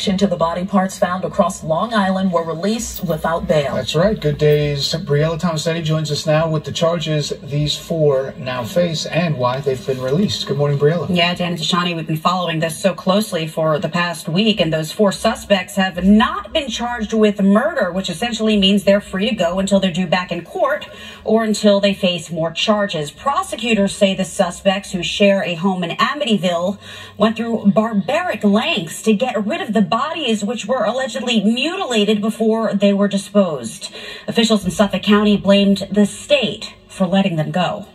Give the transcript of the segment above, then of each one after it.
percent of the body parts found across Long Island were released without bail. That's right. Good days. Briella Tomasetti joins us now with the charges these four now face and why they've been released. Good morning, Briella. Yeah, Dan and Tashani, we've been following this so closely for the past week, and those four suspects have not been charged with murder, which essentially means they're free to go until they're due back in court or until they face more charges. Prosecutors say the suspects who share a home in Amityville went through barbaric lengths to get rid of the bodies which were allegedly mutilated before they were disposed. Officials in Suffolk County blamed the state for letting them go.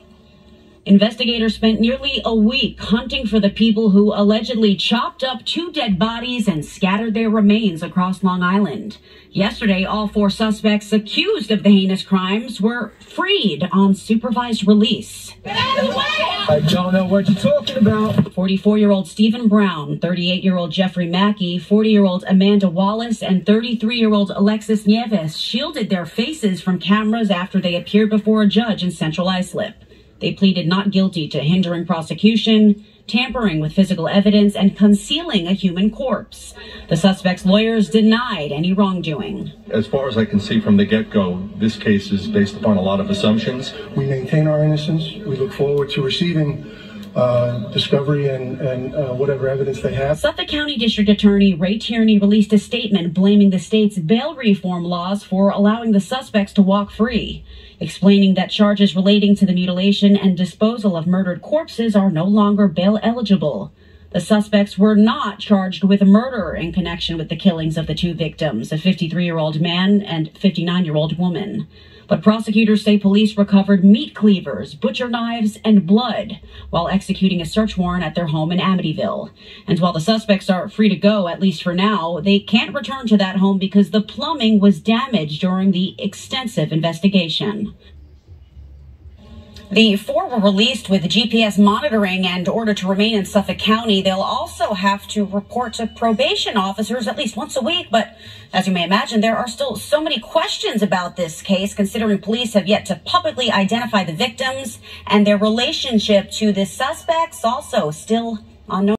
Investigators spent nearly a week hunting for the people who allegedly chopped up two dead bodies and scattered their remains across Long Island. Yesterday, all four suspects accused of the heinous crimes were freed on supervised release. I don't know what you're talking about. 44 year old Stephen Brown, 38 year old Jeffrey Mackey, 40 year old Amanda Wallace, and 33 year old Alexis Nieves shielded their faces from cameras after they appeared before a judge in Central Islip. They pleaded not guilty to hindering prosecution, tampering with physical evidence, and concealing a human corpse. The suspect's lawyers denied any wrongdoing. As far as I can see from the get go, this case is based upon a lot of assumptions. We maintain our innocence. We look forward to receiving uh, discovery and, and uh, whatever evidence they have. Suffolk County District Attorney Ray Tierney released a statement blaming the state's bail reform laws for allowing the suspects to walk free, explaining that charges relating to the mutilation and disposal of murdered corpses are no longer bail eligible. The suspects were not charged with murder in connection with the killings of the two victims, a 53 year old man and 59 year old woman. But prosecutors say police recovered meat cleavers, butcher knives, and blood while executing a search warrant at their home in Amityville. And while the suspects are free to go, at least for now, they can't return to that home because the plumbing was damaged during the extensive investigation. The four were released with GPS monitoring and ordered to remain in Suffolk County. They'll also have to report to probation officers at least once a week. But as you may imagine, there are still so many questions about this case, considering police have yet to publicly identify the victims and their relationship to the suspects also still unknown.